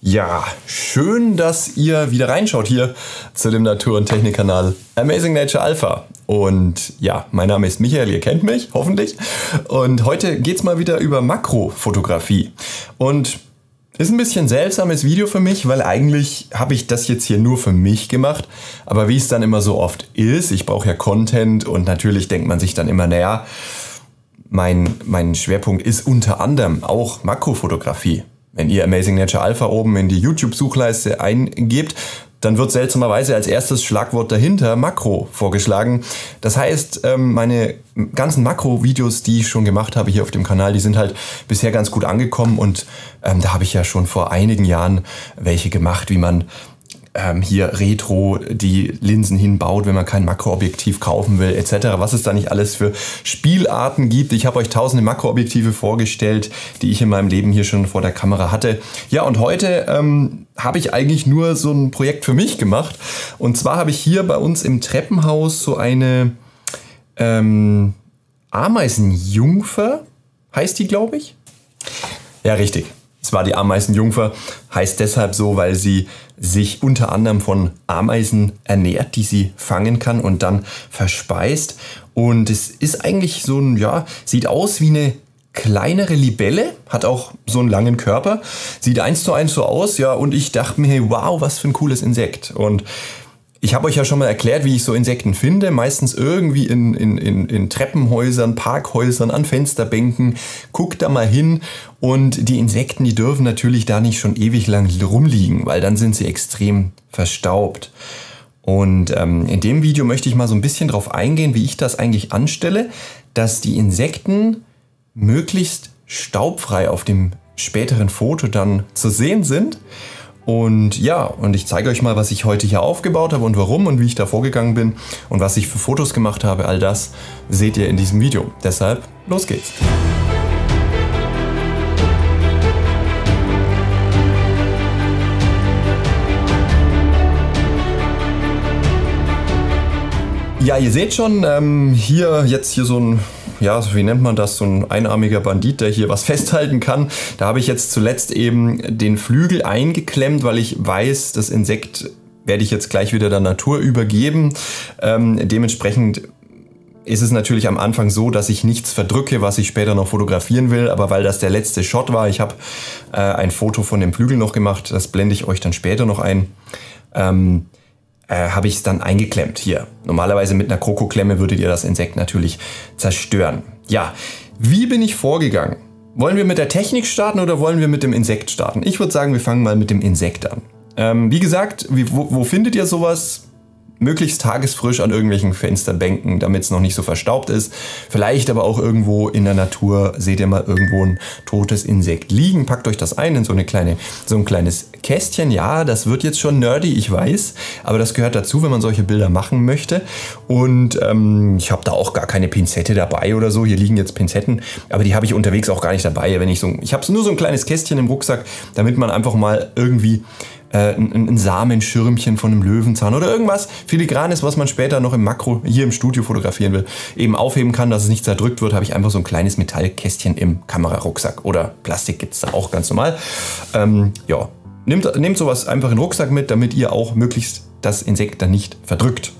Ja, schön, dass ihr wieder reinschaut hier zu dem Natur- und Technikkanal Amazing Nature Alpha. Und ja, mein Name ist Michael, ihr kennt mich, hoffentlich. Und heute geht es mal wieder über Makrofotografie. Und ist ein bisschen seltsames Video für mich, weil eigentlich habe ich das jetzt hier nur für mich gemacht. Aber wie es dann immer so oft ist, ich brauche ja Content und natürlich denkt man sich dann immer, naja, mein, mein Schwerpunkt ist unter anderem auch Makrofotografie. Wenn ihr Amazing Nature Alpha oben in die YouTube-Suchleiste eingebt, dann wird seltsamerweise als erstes Schlagwort dahinter Makro vorgeschlagen. Das heißt, ähm, meine ganzen Makro-Videos, die ich schon gemacht habe hier auf dem Kanal, die sind halt bisher ganz gut angekommen und ähm, da habe ich ja schon vor einigen Jahren welche gemacht, wie man ähm, hier Retro die Linsen hinbaut, wenn man kein Makroobjektiv kaufen will, etc. Was es da nicht alles für Spielarten gibt. Ich habe euch tausende Makroobjektive vorgestellt, die ich in meinem Leben hier schon vor der Kamera hatte. Ja, und heute ähm, habe ich eigentlich nur so ein Projekt für mich gemacht. Und zwar habe ich hier bei uns im Treppenhaus so eine ähm, Ameisenjungfer, heißt die, glaube ich. Ja, richtig. Es war die Ameisenjungfer, heißt deshalb so, weil sie sich unter anderem von Ameisen ernährt, die sie fangen kann und dann verspeist. Und es ist eigentlich so ein, ja, sieht aus wie eine kleinere Libelle, hat auch so einen langen Körper, sieht eins zu eins so aus, ja, und ich dachte mir, wow, was für ein cooles Insekt. Und ich habe euch ja schon mal erklärt, wie ich so Insekten finde. Meistens irgendwie in, in, in, in Treppenhäusern, Parkhäusern, an Fensterbänken. Guckt da mal hin. Und die Insekten, die dürfen natürlich da nicht schon ewig lang rumliegen, weil dann sind sie extrem verstaubt. Und ähm, in dem Video möchte ich mal so ein bisschen drauf eingehen, wie ich das eigentlich anstelle, dass die Insekten möglichst staubfrei auf dem späteren Foto dann zu sehen sind. Und ja, und ich zeige euch mal, was ich heute hier aufgebaut habe und warum und wie ich da vorgegangen bin und was ich für Fotos gemacht habe. All das seht ihr in diesem Video. Deshalb, los geht's. Ja, ihr seht schon, ähm, hier jetzt hier so ein ja, wie nennt man das, so ein einarmiger Bandit, der hier was festhalten kann. Da habe ich jetzt zuletzt eben den Flügel eingeklemmt, weil ich weiß, das Insekt werde ich jetzt gleich wieder der Natur übergeben. Ähm, dementsprechend ist es natürlich am Anfang so, dass ich nichts verdrücke, was ich später noch fotografieren will, aber weil das der letzte Shot war, ich habe äh, ein Foto von dem Flügel noch gemacht, das blende ich euch dann später noch ein. Ähm, äh, habe ich es dann eingeklemmt hier. Normalerweise mit einer Krokoklemme würdet ihr das Insekt natürlich zerstören. Ja, wie bin ich vorgegangen? Wollen wir mit der Technik starten oder wollen wir mit dem Insekt starten? Ich würde sagen, wir fangen mal mit dem Insekt an. Ähm, wie gesagt, wie, wo, wo findet ihr sowas? Möglichst tagesfrisch an irgendwelchen Fensterbänken, damit es noch nicht so verstaubt ist. Vielleicht aber auch irgendwo in der Natur seht ihr mal irgendwo ein totes Insekt liegen. Packt euch das ein in so eine kleine, so ein kleines Kästchen. Ja, das wird jetzt schon nerdy, ich weiß, aber das gehört dazu, wenn man solche Bilder machen möchte. Und ähm, ich habe da auch gar keine Pinzette dabei oder so. Hier liegen jetzt Pinzetten, aber die habe ich unterwegs auch gar nicht dabei. Wenn ich so, ich habe nur so ein kleines Kästchen im Rucksack, damit man einfach mal irgendwie äh, ein, ein, Samenschirmchen von einem Löwenzahn oder irgendwas filigranes, was man später noch im Makro hier im Studio fotografieren will, eben aufheben kann, dass es nicht zerdrückt wird, habe ich einfach so ein kleines Metallkästchen im Kamerarucksack. Oder Plastik gibt es da auch ganz normal. Ähm, ja, nehmt, nehmt sowas einfach in den Rucksack mit, damit ihr auch möglichst das Insekt dann nicht verdrückt,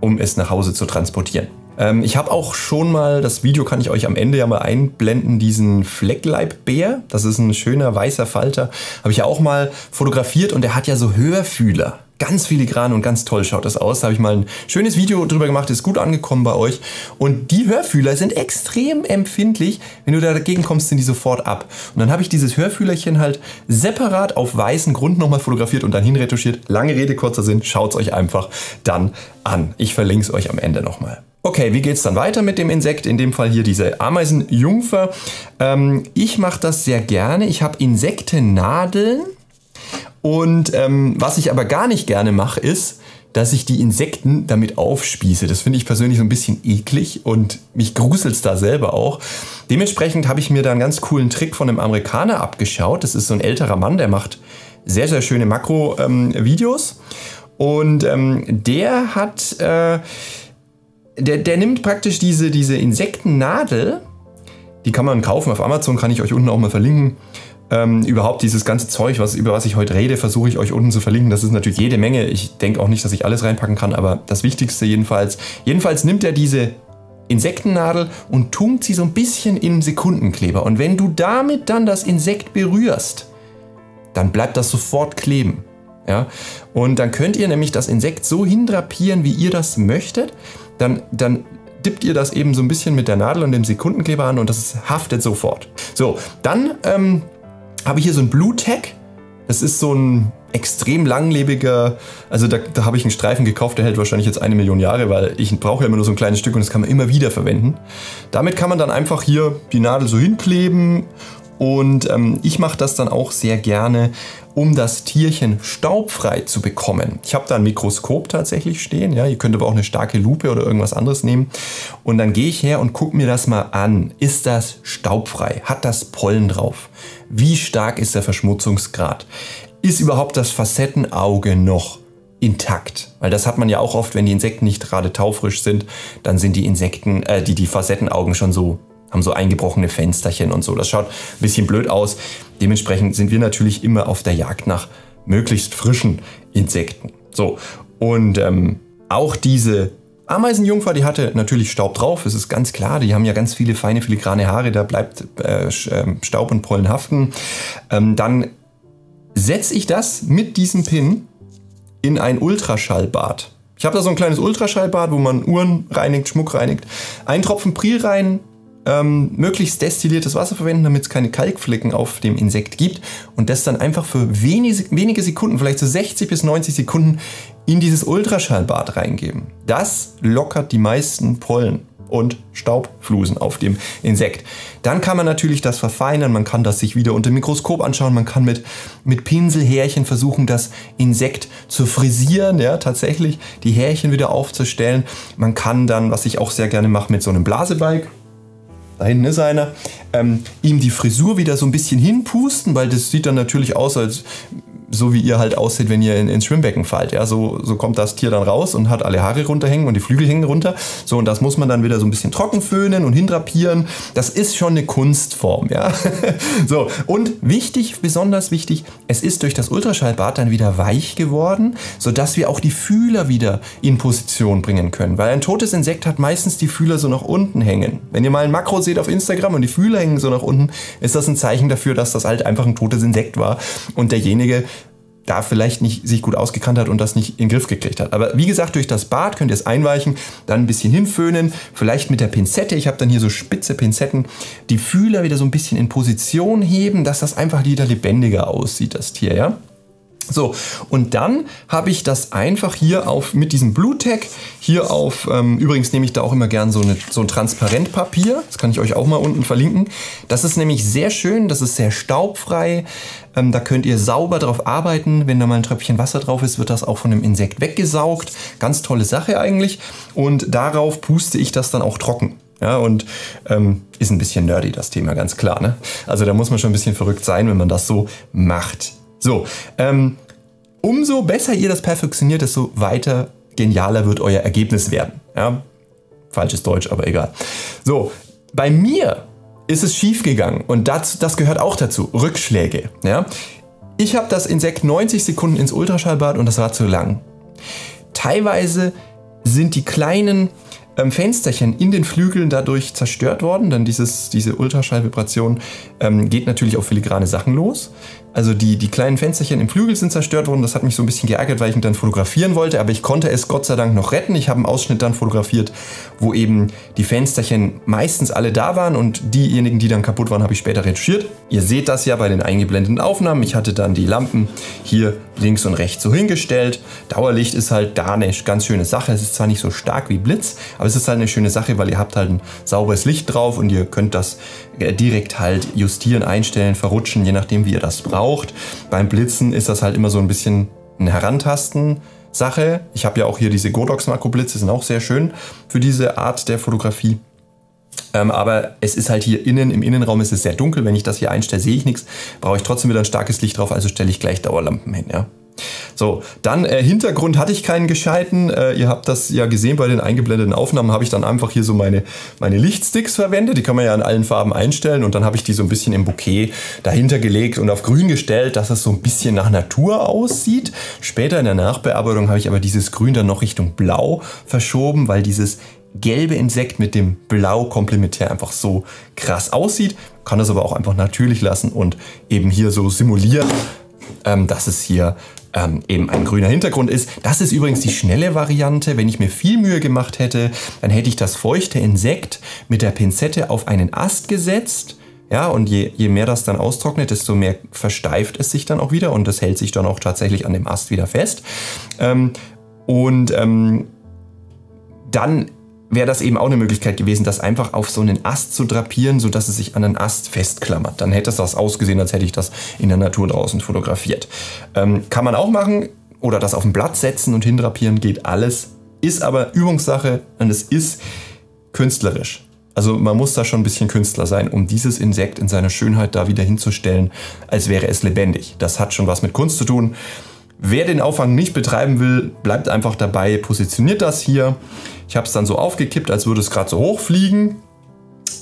um es nach Hause zu transportieren. Ähm, ich habe auch schon mal, das Video kann ich euch am Ende ja mal einblenden, diesen Fleckleibbär. Das ist ein schöner weißer Falter. Habe ich ja auch mal fotografiert und der hat ja so Hörfühler. Ganz filigran und ganz toll schaut das aus. Da habe ich mal ein schönes Video drüber gemacht, ist gut angekommen bei euch. Und die Hörfühler sind extrem empfindlich. Wenn du da dagegen kommst, sind die sofort ab. Und dann habe ich dieses Hörfühlerchen halt separat auf weißen Grund nochmal fotografiert und dann hinretuschiert. Lange Rede, kurzer Sinn, schaut es euch einfach dann an. Ich verlinke es euch am Ende nochmal. Okay, wie geht es dann weiter mit dem Insekt? In dem Fall hier diese Ameisenjungfer. Ähm, ich mache das sehr gerne. Ich habe Insektennadeln. Und ähm, was ich aber gar nicht gerne mache, ist, dass ich die Insekten damit aufspieße. Das finde ich persönlich so ein bisschen eklig und mich gruselt es da selber auch. Dementsprechend habe ich mir da einen ganz coolen Trick von einem Amerikaner abgeschaut. Das ist so ein älterer Mann, der macht sehr, sehr schöne Makro-Videos. Ähm, und ähm, der hat... Äh, der, der nimmt praktisch diese, diese Insektennadel, die kann man kaufen auf Amazon, kann ich euch unten auch mal verlinken. Ähm, überhaupt dieses ganze Zeug, was, über was ich heute rede, versuche ich euch unten zu verlinken. Das ist natürlich jede Menge. Ich denke auch nicht, dass ich alles reinpacken kann, aber das Wichtigste jedenfalls. Jedenfalls nimmt er diese Insektennadel und tunkt sie so ein bisschen in Sekundenkleber. Und wenn du damit dann das Insekt berührst, dann bleibt das sofort kleben. Ja? Und dann könnt ihr nämlich das Insekt so hindrapieren, wie ihr das möchtet. Dann, dann dippt ihr das eben so ein bisschen mit der Nadel und dem Sekundenkleber an und das haftet sofort. So, dann ähm, habe ich hier so ein Blue Tag. Das ist so ein extrem langlebiger, also da, da habe ich einen Streifen gekauft, der hält wahrscheinlich jetzt eine Million Jahre, weil ich brauche ja immer nur so ein kleines Stück und das kann man immer wieder verwenden. Damit kann man dann einfach hier die Nadel so hinkleben und ähm, ich mache das dann auch sehr gerne, um das Tierchen staubfrei zu bekommen. Ich habe da ein Mikroskop tatsächlich stehen. Ja, ihr könnt aber auch eine starke Lupe oder irgendwas anderes nehmen. Und dann gehe ich her und gucke mir das mal an. Ist das staubfrei? Hat das Pollen drauf? Wie stark ist der Verschmutzungsgrad? ist überhaupt das Facettenauge noch intakt? Weil das hat man ja auch oft, wenn die Insekten nicht gerade taufrisch sind, dann sind die Insekten, äh, die, die Facettenaugen schon so, haben so eingebrochene Fensterchen und so. Das schaut ein bisschen blöd aus. Dementsprechend sind wir natürlich immer auf der Jagd nach möglichst frischen Insekten. So, und ähm, auch diese Ameisenjungfer, die hatte natürlich Staub drauf, es ist ganz klar, die haben ja ganz viele feine filigrane Haare, da bleibt äh, ähm, Staub und Pollen haften. Ähm, dann setze ich das mit diesem Pin in ein Ultraschallbad. Ich habe da so ein kleines Ultraschallbad, wo man Uhren reinigt, Schmuck reinigt. Ein Tropfen Priel rein, ähm, möglichst destilliertes Wasser verwenden, damit es keine Kalkflecken auf dem Insekt gibt und das dann einfach für wenige, wenige Sekunden, vielleicht so 60 bis 90 Sekunden in dieses Ultraschallbad reingeben. Das lockert die meisten Pollen und Staubflusen auf dem Insekt. Dann kann man natürlich das verfeinern, man kann das sich wieder unter dem Mikroskop anschauen, man kann mit, mit Pinselhärchen versuchen, das Insekt zu frisieren, ja, tatsächlich die Härchen wieder aufzustellen. Man kann dann, was ich auch sehr gerne mache, mit so einem Blasebalg, da hinten ist einer, ähm, ihm die Frisur wieder so ein bisschen hinpusten, weil das sieht dann natürlich aus, als so wie ihr halt aussieht, wenn ihr in, ins Schwimmbecken fallt. Ja, so, so kommt das Tier dann raus und hat alle Haare runterhängen und die Flügel hängen runter. So, und das muss man dann wieder so ein bisschen trocken föhnen und hindrapieren. Das ist schon eine Kunstform, ja. so, und wichtig, besonders wichtig, es ist durch das Ultraschallbad dann wieder weich geworden, sodass wir auch die Fühler wieder in Position bringen können. Weil ein totes Insekt hat meistens die Fühler so nach unten hängen. Wenn ihr mal ein Makro seht auf Instagram und die Fühler hängen so nach unten, ist das ein Zeichen dafür, dass das halt einfach ein totes Insekt war und derjenige da vielleicht nicht sich gut ausgekannt hat und das nicht in den Griff gekriegt hat. Aber wie gesagt, durch das Bad könnt ihr es einweichen, dann ein bisschen hinföhnen, vielleicht mit der Pinzette, ich habe dann hier so spitze Pinzetten, die Fühler wieder so ein bisschen in Position heben, dass das einfach wieder lebendiger aussieht, das Tier, ja. So, und dann habe ich das einfach hier auf mit diesem Blue Tag hier auf, ähm, übrigens nehme ich da auch immer gern so, eine, so ein Transparentpapier, das kann ich euch auch mal unten verlinken. Das ist nämlich sehr schön, das ist sehr staubfrei, ähm, da könnt ihr sauber drauf arbeiten. Wenn da mal ein Tröpfchen Wasser drauf ist, wird das auch von dem Insekt weggesaugt. Ganz tolle Sache eigentlich. Und darauf puste ich das dann auch trocken. Ja, und ähm, ist ein bisschen nerdy das Thema, ganz klar. Ne? Also da muss man schon ein bisschen verrückt sein, wenn man das so macht. So, ähm, umso besser ihr das perfektioniert, desto weiter genialer wird euer Ergebnis werden. Ja? Falsches Deutsch, aber egal. So, bei mir ist es schief gegangen und das, das gehört auch dazu. Rückschläge. Ja? Ich habe das Insekt 90 Sekunden ins Ultraschallbad und das war zu lang. Teilweise sind die kleinen ähm, Fensterchen in den Flügeln dadurch zerstört worden, denn dieses, diese Ultraschallvibration ähm, geht natürlich auf filigrane Sachen los. Also die, die kleinen Fensterchen im Flügel sind zerstört worden. Das hat mich so ein bisschen geärgert, weil ich ihn dann fotografieren wollte. Aber ich konnte es Gott sei Dank noch retten. Ich habe einen Ausschnitt dann fotografiert, wo eben die Fensterchen meistens alle da waren und diejenigen, die dann kaputt waren, habe ich später retuschiert. Ihr seht das ja bei den eingeblendeten Aufnahmen. Ich hatte dann die Lampen hier links und rechts so hingestellt. Dauerlicht ist halt da eine ganz schöne Sache. Es ist zwar nicht so stark wie Blitz, aber es ist halt eine schöne Sache, weil ihr habt halt ein sauberes Licht drauf und ihr könnt das äh, direkt halt justieren, einstellen, verrutschen, je nachdem wie ihr das braucht. Beim Blitzen ist das halt immer so ein bisschen ein Herantasten. Sache. Ich habe ja auch hier diese Godox Makroblitze, sind auch sehr schön für diese Art der Fotografie. Ähm, aber es ist halt hier innen, im Innenraum ist es sehr dunkel. Wenn ich das hier einstelle, sehe ich nichts. Brauche ich trotzdem wieder ein starkes Licht drauf, also stelle ich gleich Dauerlampen hin. Ja? So, dann äh, Hintergrund hatte ich keinen gescheiten. Äh, ihr habt das ja gesehen bei den eingeblendeten Aufnahmen, habe ich dann einfach hier so meine, meine Lichtsticks verwendet. Die kann man ja in allen Farben einstellen und dann habe ich die so ein bisschen im Bouquet dahinter gelegt und auf grün gestellt, dass es so ein bisschen nach Natur aussieht. Später in der Nachbearbeitung habe ich aber dieses Grün dann noch Richtung Blau verschoben, weil dieses gelbe Insekt mit dem Blau komplementär einfach so krass aussieht. Kann das aber auch einfach natürlich lassen und eben hier so simulieren, ähm, dass es hier ähm, eben ein grüner Hintergrund ist. Das ist übrigens die schnelle Variante. Wenn ich mir viel Mühe gemacht hätte, dann hätte ich das feuchte Insekt mit der Pinzette auf einen Ast gesetzt. Ja, und je, je mehr das dann austrocknet, desto mehr versteift es sich dann auch wieder und das hält sich dann auch tatsächlich an dem Ast wieder fest. Ähm, und ähm, dann wäre das eben auch eine Möglichkeit gewesen, das einfach auf so einen Ast zu drapieren, sodass es sich an einen Ast festklammert. Dann hätte es das ausgesehen, als hätte ich das in der Natur draußen fotografiert. Ähm, kann man auch machen oder das auf ein Blatt setzen und hindrapieren, geht alles. Ist aber Übungssache und es ist künstlerisch. Also man muss da schon ein bisschen Künstler sein, um dieses Insekt in seiner Schönheit da wieder hinzustellen, als wäre es lebendig. Das hat schon was mit Kunst zu tun. Wer den Aufwand nicht betreiben will, bleibt einfach dabei, positioniert das hier. Ich habe es dann so aufgekippt, als würde es gerade so hochfliegen.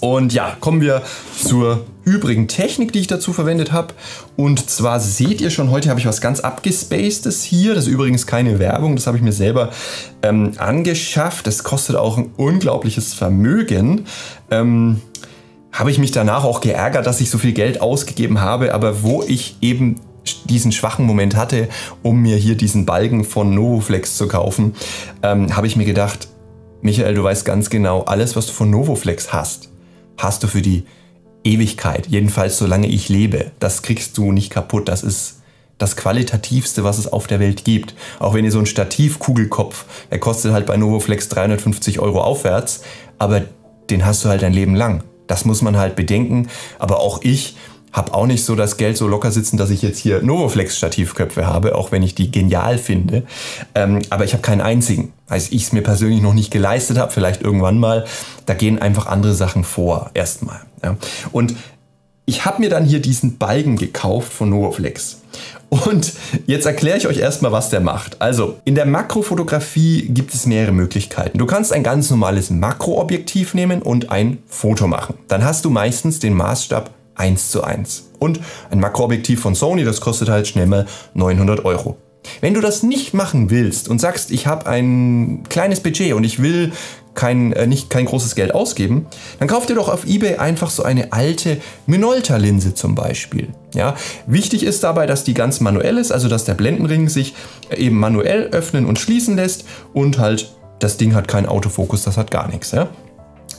Und ja, kommen wir zur übrigen Technik, die ich dazu verwendet habe. Und zwar seht ihr schon, heute habe ich was ganz abgespacedes hier. Das ist übrigens keine Werbung, das habe ich mir selber ähm, angeschafft. Das kostet auch ein unglaubliches Vermögen. Ähm, habe ich mich danach auch geärgert, dass ich so viel Geld ausgegeben habe, aber wo ich eben diesen schwachen Moment hatte, um mir hier diesen Balken von Novoflex zu kaufen, ähm, habe ich mir gedacht, Michael, du weißt ganz genau, alles, was du von Novoflex hast, hast du für die Ewigkeit. Jedenfalls solange ich lebe. Das kriegst du nicht kaputt. Das ist das qualitativste, was es auf der Welt gibt. Auch wenn ihr so einen Stativkugelkopf, der kostet halt bei Novoflex 350 Euro aufwärts, aber den hast du halt dein Leben lang. Das muss man halt bedenken. Aber auch ich habe auch nicht so das Geld so locker sitzen, dass ich jetzt hier Novoflex-Stativköpfe habe, auch wenn ich die genial finde. Ähm, aber ich habe keinen einzigen, weil ich es mir persönlich noch nicht geleistet habe, vielleicht irgendwann mal. Da gehen einfach andere Sachen vor, erstmal. Ja. Und ich habe mir dann hier diesen Balken gekauft von Novoflex. Und jetzt erkläre ich euch erstmal, was der macht. Also, in der Makrofotografie gibt es mehrere Möglichkeiten. Du kannst ein ganz normales Makroobjektiv nehmen und ein Foto machen. Dann hast du meistens den Maßstab 1 zu 1. Und ein Makroobjektiv von Sony, das kostet halt schnell mal 900 Euro. Wenn du das nicht machen willst und sagst, ich habe ein kleines Budget und ich will kein, äh, nicht kein großes Geld ausgeben, dann kauf dir doch auf eBay einfach so eine alte Minolta-Linse zum Beispiel. Ja, wichtig ist dabei, dass die ganz manuell ist, also dass der Blendenring sich eben manuell öffnen und schließen lässt und halt das Ding hat keinen Autofokus, das hat gar nichts. Ja?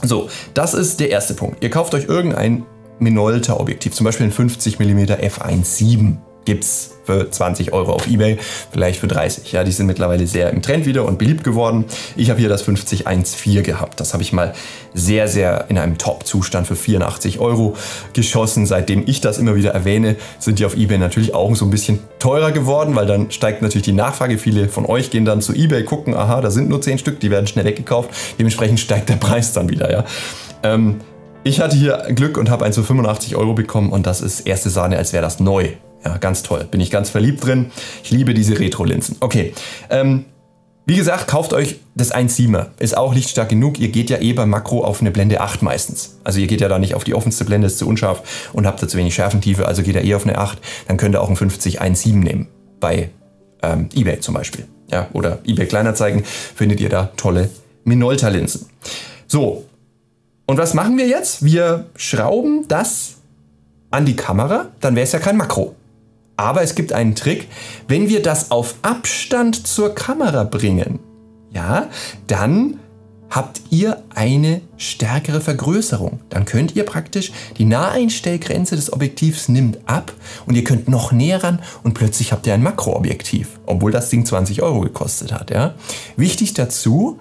So, das ist der erste Punkt. Ihr kauft euch irgendein Minolta-Objektiv, zum Beispiel ein 50 mm f1.7 gibt es für 20 Euro auf Ebay, vielleicht für 30. Ja, die sind mittlerweile sehr im Trend wieder und beliebt geworden. Ich habe hier das 5014 gehabt. Das habe ich mal sehr, sehr in einem Top-Zustand für 84 Euro geschossen. Seitdem ich das immer wieder erwähne, sind die auf Ebay natürlich auch so ein bisschen teurer geworden, weil dann steigt natürlich die Nachfrage. Viele von euch gehen dann zu Ebay, gucken, aha, da sind nur 10 Stück, die werden schnell weggekauft. Dementsprechend steigt der Preis dann wieder. Ja. Ähm, ich hatte hier Glück und habe eins für 85 Euro bekommen und das ist erste Sahne, als wäre das neu. Ja, ganz toll. Bin ich ganz verliebt drin. Ich liebe diese Retro-Linsen. Okay. Ähm, wie gesagt, kauft euch das 1.7er. Ist auch lichtstark genug. Ihr geht ja eh beim Makro auf eine Blende 8 meistens. Also ihr geht ja da nicht auf die offenste Blende, ist zu unscharf und habt da zu wenig Schärfentiefe, also geht ihr eh auf eine 8. Dann könnt ihr auch ein 50 1.7 nehmen. Bei ähm, Ebay zum Beispiel. Ja, oder Ebay Kleinerzeigen findet ihr da tolle Minolta-Linsen. So, und was machen wir jetzt? Wir schrauben das an die Kamera, dann wäre es ja kein Makro. Aber es gibt einen Trick, wenn wir das auf Abstand zur Kamera bringen, ja, dann habt ihr eine stärkere Vergrößerung. Dann könnt ihr praktisch die Naheinstellgrenze des Objektivs nimmt ab und ihr könnt noch näher ran und plötzlich habt ihr ein Makroobjektiv, obwohl das Ding 20 Euro gekostet hat. Ja. Wichtig dazu,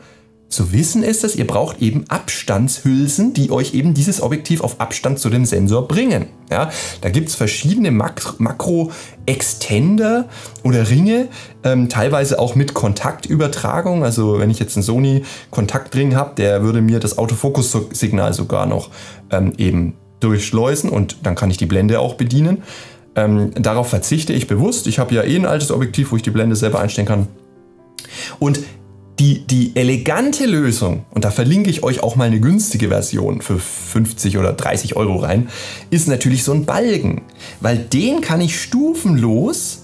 zu wissen ist es, ihr braucht eben Abstandshülsen, die euch eben dieses Objektiv auf Abstand zu dem Sensor bringen. Ja, da gibt es verschiedene Makro-Extender oder Ringe, ähm, teilweise auch mit Kontaktübertragung. Also wenn ich jetzt einen Sony Kontaktring habe, der würde mir das Autofokus-Signal sogar noch ähm, eben durchschleusen und dann kann ich die Blende auch bedienen. Ähm, darauf verzichte ich bewusst. Ich habe ja eh ein altes Objektiv, wo ich die Blende selber einstellen kann. Und die, die elegante Lösung, und da verlinke ich euch auch mal eine günstige Version für 50 oder 30 Euro rein, ist natürlich so ein Balken. Weil den kann ich stufenlos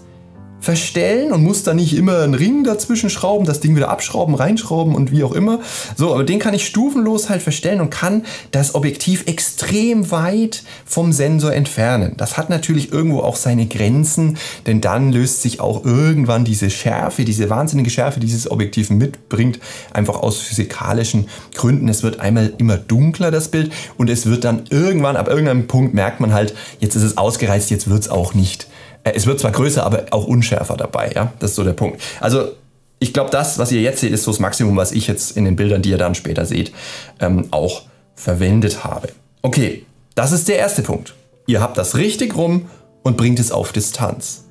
verstellen und muss da nicht immer einen Ring dazwischen schrauben, das Ding wieder abschrauben, reinschrauben und wie auch immer. So, aber den kann ich stufenlos halt verstellen und kann das Objektiv extrem weit vom Sensor entfernen. Das hat natürlich irgendwo auch seine Grenzen, denn dann löst sich auch irgendwann diese Schärfe, diese wahnsinnige Schärfe, die dieses Objektiv mitbringt, einfach aus physikalischen Gründen. Es wird einmal immer dunkler, das Bild, und es wird dann irgendwann, ab irgendeinem Punkt merkt man halt, jetzt ist es ausgereizt, jetzt wird es auch nicht es wird zwar größer, aber auch unschärfer dabei. Ja? Das ist so der Punkt. Also ich glaube, das, was ihr jetzt seht, ist so das Maximum, was ich jetzt in den Bildern, die ihr dann später seht, ähm, auch verwendet habe. Okay, das ist der erste Punkt. Ihr habt das richtig rum und bringt es auf Distanz.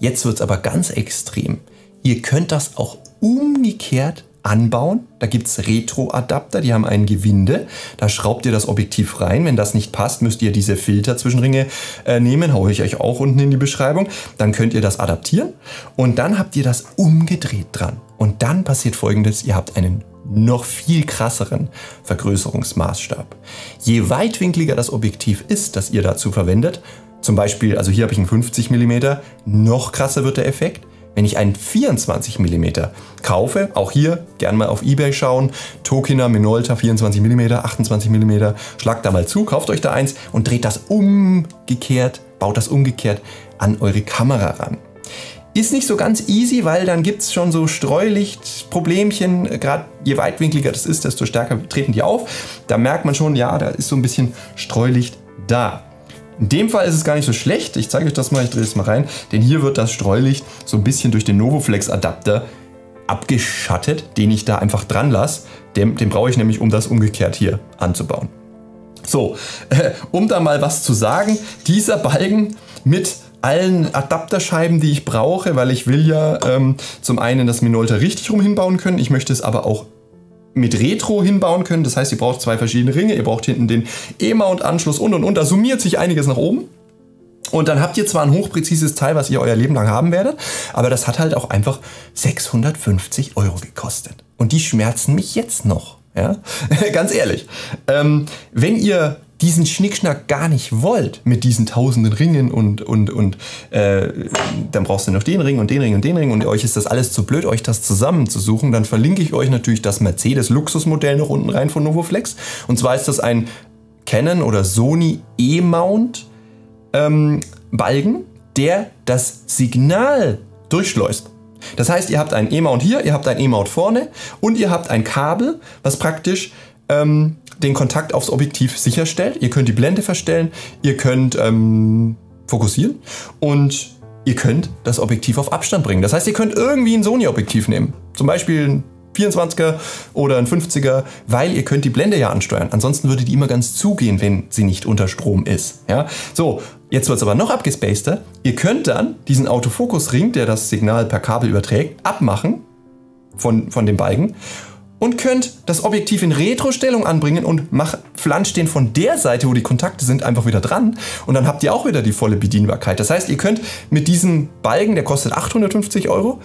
Jetzt wird es aber ganz extrem. Ihr könnt das auch umgekehrt anbauen. Da gibt es Retro-Adapter, die haben ein Gewinde. Da schraubt ihr das Objektiv rein. Wenn das nicht passt, müsst ihr diese Filter-Zwischenringe äh, nehmen. Haue ich euch auch unten in die Beschreibung. Dann könnt ihr das adaptieren. Und dann habt ihr das umgedreht dran. Und dann passiert folgendes. Ihr habt einen noch viel krasseren Vergrößerungsmaßstab. Je weitwinkliger das Objektiv ist, das ihr dazu verwendet, zum Beispiel, also hier habe ich einen 50 mm, noch krasser wird der Effekt. Wenn ich einen 24 mm kaufe, auch hier gern mal auf Ebay schauen, Tokina Minolta 24 mm, 28 mm, schlagt da mal zu, kauft euch da eins und dreht das umgekehrt, baut das umgekehrt an eure Kamera ran. Ist nicht so ganz easy, weil dann gibt es schon so Streulichtproblemchen. Gerade je weitwinkliger das ist, desto stärker treten die auf. Da merkt man schon, ja, da ist so ein bisschen Streulicht da. In dem Fall ist es gar nicht so schlecht. Ich zeige euch das mal, ich drehe es mal rein. Denn hier wird das Streulicht so ein bisschen durch den Novoflex Adapter abgeschattet, den ich da einfach dran lasse. Den, den brauche ich nämlich, um das umgekehrt hier anzubauen. So, äh, um da mal was zu sagen, dieser Balken mit allen Adapterscheiben, die ich brauche, weil ich will ja ähm, zum einen das Minolta richtig rum hinbauen können, ich möchte es aber auch mit Retro hinbauen können. Das heißt, ihr braucht zwei verschiedene Ringe, ihr braucht hinten den E-Mount-Anschluss und und und. Da summiert sich einiges nach oben. Und dann habt ihr zwar ein hochpräzises Teil, was ihr euer Leben lang haben werdet, aber das hat halt auch einfach 650 Euro gekostet. Und die schmerzen mich jetzt noch. Ja, ganz ehrlich. Ähm, wenn ihr diesen Schnickschnack gar nicht wollt mit diesen tausenden Ringen und, und, und äh, dann brauchst du noch den Ring und den Ring und den Ring und euch ist das alles zu blöd, euch das zusammenzusuchen, dann verlinke ich euch natürlich das Mercedes Luxusmodell noch unten rein von Novoflex. Und zwar ist das ein Canon oder Sony E-Mount ähm, Balken, der das Signal durchschleust. Das heißt, ihr habt einen E-Mount hier, ihr habt einen E-Mount vorne und ihr habt ein Kabel, was praktisch ähm, den Kontakt aufs Objektiv sicherstellt. Ihr könnt die Blende verstellen, ihr könnt ähm, fokussieren und ihr könnt das Objektiv auf Abstand bringen. Das heißt, ihr könnt irgendwie ein Sony-Objektiv nehmen. Zum Beispiel ein 24er oder ein 50er, weil ihr könnt die Blende ja ansteuern. Ansonsten würde die immer ganz zugehen, wenn sie nicht unter Strom ist. Ja? So, jetzt wird es aber noch abgespaceter. Ihr könnt dann diesen Autofokusring, der das Signal per Kabel überträgt, abmachen von, von dem Balken und könnt das Objektiv in Retro-Stellung anbringen und mach, flanscht den von der Seite, wo die Kontakte sind, einfach wieder dran und dann habt ihr auch wieder die volle Bedienbarkeit. Das heißt, ihr könnt mit diesem Balken, der kostet 850 Euro,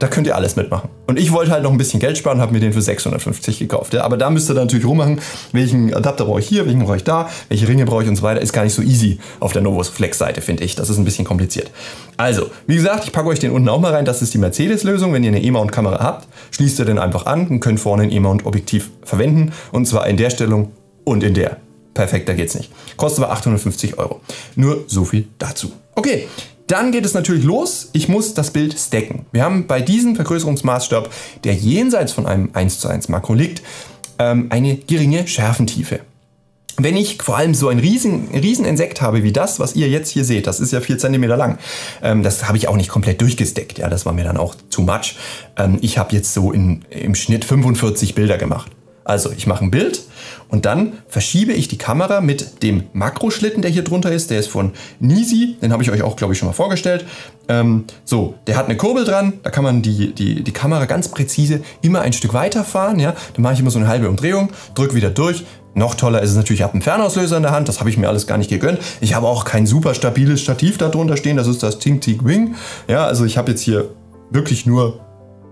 da könnt ihr alles mitmachen. Und ich wollte halt noch ein bisschen Geld sparen habe mir den für 650 gekauft. Ja, aber da müsst ihr dann natürlich rummachen, welchen Adapter brauche ich hier, welchen brauche ich da, welche Ringe brauche ich und so weiter. Ist gar nicht so easy auf der Novos Flex Seite, finde ich. Das ist ein bisschen kompliziert. Also, wie gesagt, ich packe euch den unten auch mal rein. Das ist die Mercedes-Lösung. Wenn ihr eine E-Mount-Kamera habt, schließt ihr den einfach an und könnt vorne ein E-Mount-Objektiv verwenden. Und zwar in der Stellung und in der. Perfekter geht's nicht. Kostet aber 850 Euro. Nur so viel dazu. Okay, dann geht es natürlich los. Ich muss das Bild stacken. Wir haben bei diesem Vergrößerungsmaßstab, der jenseits von einem 1 zu 1 Makro liegt, ähm, eine geringe Schärfentiefe. Wenn ich vor allem so ein riesen, riesen Insekt habe wie das, was ihr jetzt hier seht, das ist ja 4 cm lang, ähm, das habe ich auch nicht komplett durchgesteckt, ja, das war mir dann auch too much. Ähm, ich habe jetzt so in, im Schnitt 45 Bilder gemacht. Also ich mache ein Bild und dann verschiebe ich die Kamera mit dem Makroschlitten, der hier drunter ist. Der ist von Nisi, den habe ich euch auch, glaube ich, schon mal vorgestellt. Ähm, so, der hat eine Kurbel dran, da kann man die, die, die Kamera ganz präzise immer ein Stück weiterfahren. Ja? Dann mache ich immer so eine halbe Umdrehung, drücke wieder durch. Noch toller ist es natürlich, ich habe einen Fernauslöser in der Hand, das habe ich mir alles gar nicht gegönnt. Ich habe auch kein super stabiles Stativ da drunter stehen, das ist das Ting Ting Wing. Ja, also ich habe jetzt hier wirklich nur,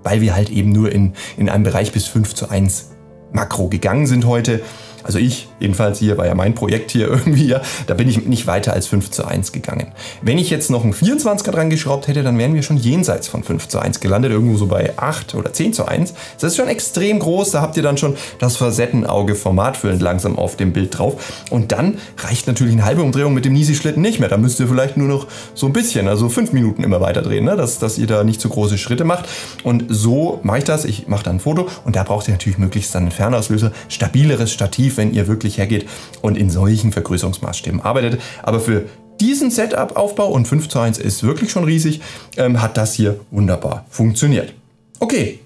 weil wir halt eben nur in, in einem Bereich bis 5 zu 1 Makro gegangen sind heute, also ich, jedenfalls hier war ja mein Projekt hier irgendwie, ja, da bin ich nicht weiter als 5 zu 1 gegangen. Wenn ich jetzt noch einen 24er dran geschraubt hätte, dann wären wir schon jenseits von 5 zu 1 gelandet, irgendwo so bei 8 oder 10 zu 1. Das ist schon extrem groß, da habt ihr dann schon das Facettenauge formatfüllend langsam auf dem Bild drauf. Und dann reicht natürlich eine halbe Umdrehung mit dem Nisi-Schlitten nicht mehr. Da müsst ihr vielleicht nur noch so ein bisschen, also 5 Minuten immer weiter drehen, ne? dass, dass ihr da nicht zu große Schritte macht. Und so mache ich das. Ich mache dann ein Foto und da braucht ihr natürlich möglichst dann einen Fernauslöser, stabileres Stativ, wenn ihr wirklich hergeht und in solchen Vergrößerungsmaßstäben arbeitet. Aber für diesen Setup-Aufbau und 5 zu 1 ist wirklich schon riesig, ähm, hat das hier wunderbar funktioniert. Okay,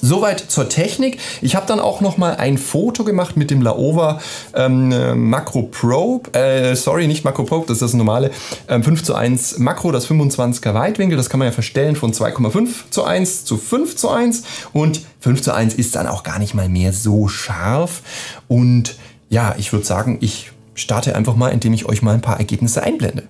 Soweit zur Technik. Ich habe dann auch noch mal ein Foto gemacht mit dem Laowa ähm, Macro Probe. Äh, sorry, nicht Macro Probe, das ist das normale ähm, 5 zu 1 Makro, das 25er Weitwinkel. Das kann man ja verstellen von 2,5 zu 1 zu 5 zu 1. Und 5 zu 1 ist dann auch gar nicht mal mehr so scharf. Und ja, ich würde sagen, ich starte einfach mal, indem ich euch mal ein paar Ergebnisse einblende.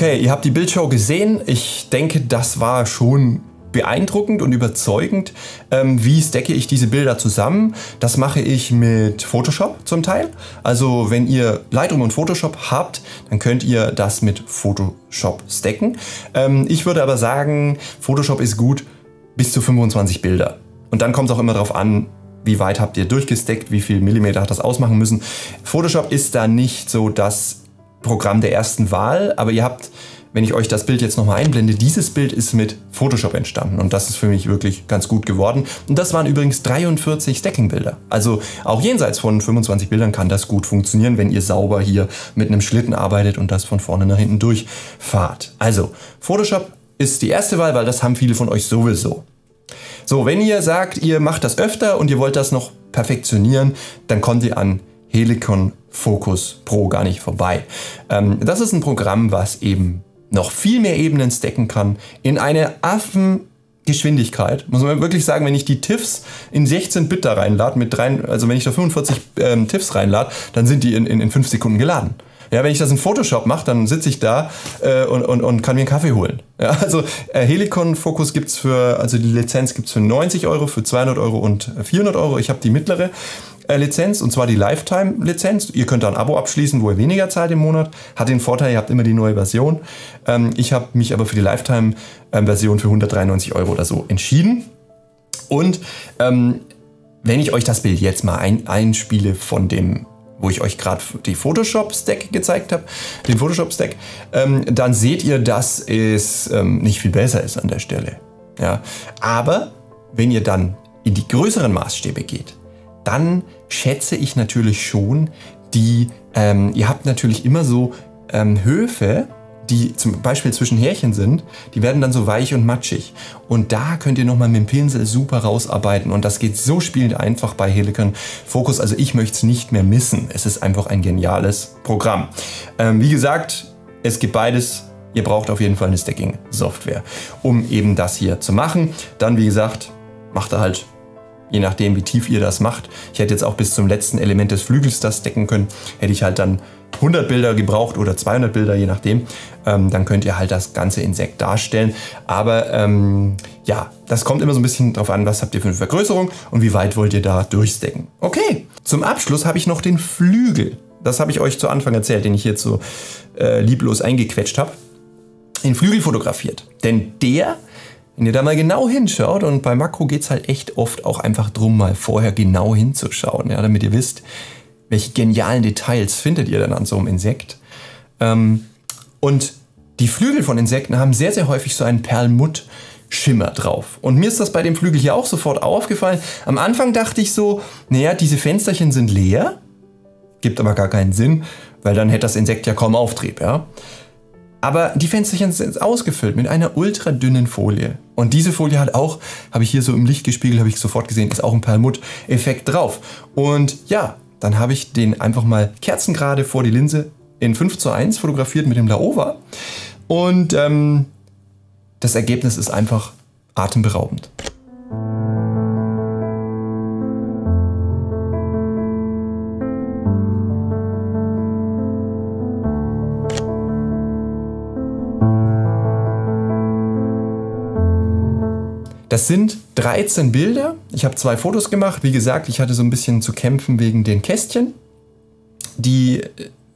Okay, ihr habt die Bildshow gesehen. Ich denke, das war schon beeindruckend und überzeugend. Ähm, wie stecke ich diese Bilder zusammen? Das mache ich mit Photoshop zum Teil. Also wenn ihr Lightroom und Photoshop habt, dann könnt ihr das mit Photoshop stacken. Ähm, ich würde aber sagen, Photoshop ist gut bis zu 25 Bilder. Und dann kommt es auch immer darauf an, wie weit habt ihr durchgesteckt, wie viel Millimeter hat das ausmachen müssen. Photoshop ist da nicht so das Programm der ersten Wahl, aber ihr habt, wenn ich euch das Bild jetzt nochmal einblende, dieses Bild ist mit Photoshop entstanden und das ist für mich wirklich ganz gut geworden. Und das waren übrigens 43 Stacking-Bilder. Also auch jenseits von 25 Bildern kann das gut funktionieren, wenn ihr sauber hier mit einem Schlitten arbeitet und das von vorne nach hinten durchfahrt. Also Photoshop ist die erste Wahl, weil das haben viele von euch sowieso. So, wenn ihr sagt, ihr macht das öfter und ihr wollt das noch perfektionieren, dann kommt ihr an Helicon Focus Pro gar nicht vorbei. Ähm, das ist ein Programm, was eben noch viel mehr Ebenen stacken kann in eine Affen Geschwindigkeit, muss man wirklich sagen, wenn ich die TIFFs in 16 Bit da reinlade, mit drei, also wenn ich da 45 ähm, TIFFs reinlade, dann sind die in, in, in 5 Sekunden geladen. Ja, wenn ich das in Photoshop mache, dann sitze ich da äh, und, und, und kann mir einen Kaffee holen. Ja, also äh, Helicon Focus gibt's für, also die Lizenz gibt's für 90 Euro, für 200 Euro und 400 Euro. Ich habe die mittlere. Äh, Lizenz und zwar die Lifetime-Lizenz. Ihr könnt da ein Abo abschließen, wo ihr weniger zahlt im Monat. Hat den Vorteil, ihr habt immer die neue Version. Ähm, ich habe mich aber für die Lifetime-Version für 193 Euro oder so entschieden. Und ähm, wenn ich euch das Bild jetzt mal ein, einspiele von dem wo ich euch gerade die Photoshop-Stack gezeigt habe, den Photoshop-Stack, ähm, dann seht ihr, dass es ähm, nicht viel besser ist an der Stelle. Ja? Aber wenn ihr dann in die größeren Maßstäbe geht, dann schätze ich natürlich schon die, ähm, ihr habt natürlich immer so ähm, Höfe, die zum Beispiel zwischen Härchen sind, die werden dann so weich und matschig. Und da könnt ihr nochmal mit dem Pinsel super rausarbeiten. Und das geht so spielend einfach bei Helicon Focus. Also ich möchte es nicht mehr missen. Es ist einfach ein geniales Programm. Ähm, wie gesagt, es gibt beides. Ihr braucht auf jeden Fall eine Stacking-Software, um eben das hier zu machen. Dann, wie gesagt, macht er halt je nachdem, wie tief ihr das macht. Ich hätte jetzt auch bis zum letzten Element des Flügels das decken können. Hätte ich halt dann 100 Bilder gebraucht oder 200 Bilder, je nachdem. Ähm, dann könnt ihr halt das ganze Insekt darstellen. Aber ähm, ja, das kommt immer so ein bisschen drauf an, was habt ihr für eine Vergrößerung und wie weit wollt ihr da durchstecken. Okay, zum Abschluss habe ich noch den Flügel. Das habe ich euch zu Anfang erzählt, den ich jetzt so äh, lieblos eingequetscht habe. Den Flügel fotografiert. Denn der wenn ihr da mal genau hinschaut, und bei Makro geht es halt echt oft auch einfach drum, mal vorher genau hinzuschauen, ja, damit ihr wisst, welche genialen Details findet ihr dann an so einem Insekt. Ähm, und die Flügel von Insekten haben sehr, sehr häufig so einen Perlmutt-Schimmer drauf. Und mir ist das bei dem Flügel hier auch sofort aufgefallen. Am Anfang dachte ich so, naja, diese Fensterchen sind leer, gibt aber gar keinen Sinn, weil dann hätte das Insekt ja kaum Auftrieb, ja. Aber die Fensterchen sind ausgefüllt mit einer ultra dünnen Folie. Und diese Folie hat auch, habe ich hier so im Licht gespiegelt, habe ich sofort gesehen, ist auch ein Perlmutt-Effekt drauf. Und ja, dann habe ich den einfach mal kerzengerade vor die Linse in 5 zu 1 fotografiert mit dem Laowa. Und ähm, das Ergebnis ist einfach atemberaubend. Das sind 13 Bilder. Ich habe zwei Fotos gemacht. Wie gesagt, ich hatte so ein bisschen zu kämpfen wegen den Kästchen, die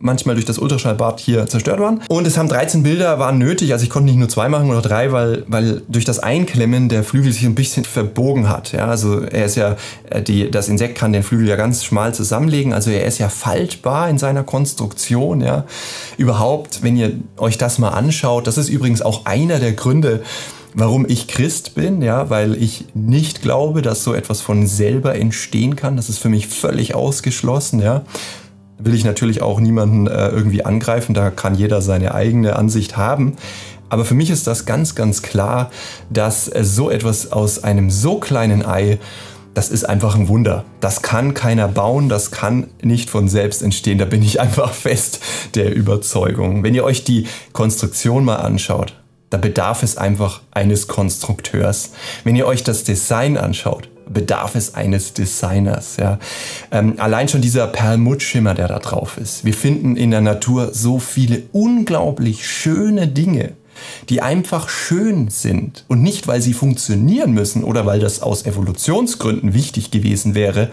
manchmal durch das Ultraschallbad hier zerstört waren. Und es haben 13 Bilder, waren nötig. Also ich konnte nicht nur zwei machen oder drei, weil, weil durch das Einklemmen der Flügel sich ein bisschen verbogen hat. Ja, also er ist ja, äh, die, das Insekt kann den Flügel ja ganz schmal zusammenlegen. Also er ist ja faltbar in seiner Konstruktion. Ja, überhaupt, wenn ihr euch das mal anschaut, das ist übrigens auch einer der Gründe, warum ich Christ bin, ja, weil ich nicht glaube, dass so etwas von selber entstehen kann. Das ist für mich völlig ausgeschlossen, ja. Will ich natürlich auch niemanden äh, irgendwie angreifen, da kann jeder seine eigene Ansicht haben. Aber für mich ist das ganz, ganz klar, dass äh, so etwas aus einem so kleinen Ei, das ist einfach ein Wunder. Das kann keiner bauen, das kann nicht von selbst entstehen. Da bin ich einfach fest der Überzeugung. Wenn ihr euch die Konstruktion mal anschaut, da bedarf es einfach eines Konstrukteurs. Wenn ihr euch das Design anschaut, bedarf es eines Designers. Ja. Ähm, allein schon dieser Perlmuttschimmer, der da drauf ist. Wir finden in der Natur so viele unglaublich schöne Dinge, die einfach schön sind und nicht, weil sie funktionieren müssen oder weil das aus Evolutionsgründen wichtig gewesen wäre,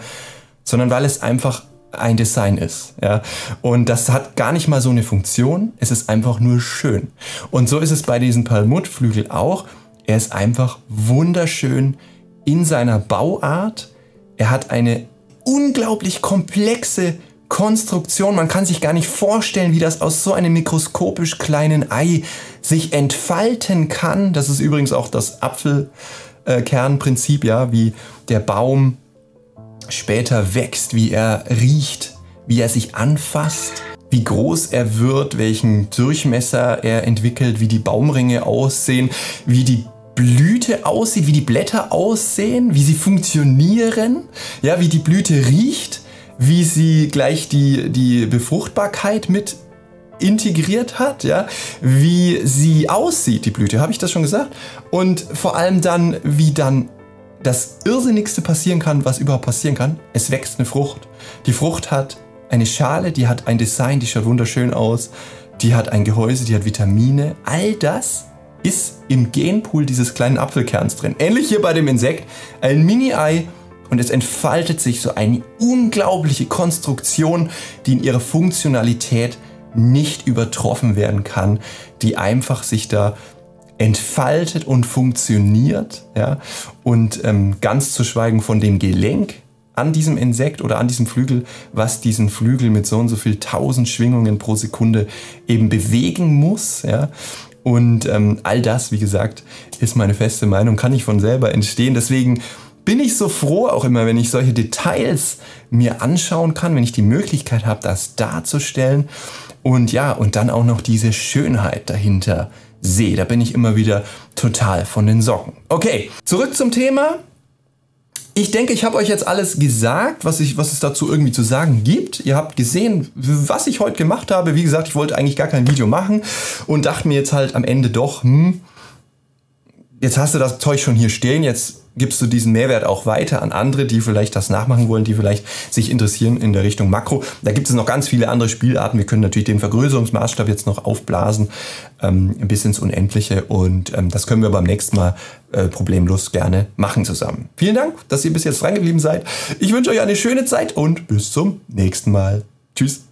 sondern weil es einfach ein Design ist. Ja? Und das hat gar nicht mal so eine Funktion, es ist einfach nur schön. Und so ist es bei diesem Perlmuttflügel auch. Er ist einfach wunderschön in seiner Bauart. Er hat eine unglaublich komplexe Konstruktion. Man kann sich gar nicht vorstellen, wie das aus so einem mikroskopisch kleinen Ei sich entfalten kann. Das ist übrigens auch das Apfelkernprinzip, ja, wie der Baum später wächst, wie er riecht, wie er sich anfasst, wie groß er wird, welchen Durchmesser er entwickelt, wie die Baumringe aussehen, wie die Blüte aussieht, wie die Blätter aussehen, wie sie funktionieren, ja, wie die Blüte riecht, wie sie gleich die, die Befruchtbarkeit mit integriert hat, ja, wie sie aussieht, die Blüte, habe ich das schon gesagt? Und vor allem dann, wie dann das Irrsinnigste passieren kann, was überhaupt passieren kann. Es wächst eine Frucht. Die Frucht hat eine Schale, die hat ein Design, die schaut wunderschön aus, die hat ein Gehäuse, die hat Vitamine. All das ist im Genpool dieses kleinen Apfelkerns drin. Ähnlich hier bei dem Insekt, ein Mini-Ei und es entfaltet sich so eine unglaubliche Konstruktion, die in ihrer Funktionalität nicht übertroffen werden kann, die einfach sich da entfaltet und funktioniert. Ja? Und ähm, ganz zu schweigen von dem Gelenk an diesem Insekt oder an diesem Flügel, was diesen Flügel mit so und so viel tausend Schwingungen pro Sekunde eben bewegen muss. Ja? Und ähm, all das, wie gesagt, ist meine feste Meinung, kann nicht von selber entstehen. Deswegen bin ich so froh auch immer, wenn ich solche Details mir anschauen kann, wenn ich die Möglichkeit habe, das darzustellen. Und ja, und dann auch noch diese Schönheit dahinter sehe. Da bin ich immer wieder total von den Socken. Okay, zurück zum Thema. Ich denke, ich habe euch jetzt alles gesagt, was, ich, was es dazu irgendwie zu sagen gibt. Ihr habt gesehen, was ich heute gemacht habe. Wie gesagt, ich wollte eigentlich gar kein Video machen und dachte mir jetzt halt am Ende doch, hm, jetzt hast du das Zeug schon hier stehen, jetzt gibst du diesen Mehrwert auch weiter an andere, die vielleicht das nachmachen wollen, die vielleicht sich interessieren in der Richtung Makro. Da gibt es noch ganz viele andere Spielarten. Wir können natürlich den Vergrößerungsmaßstab jetzt noch aufblasen, ähm, bis ins Unendliche. Und ähm, das können wir beim nächsten Mal äh, problemlos gerne machen zusammen. Vielen Dank, dass ihr bis jetzt dran geblieben seid. Ich wünsche euch eine schöne Zeit und bis zum nächsten Mal. Tschüss.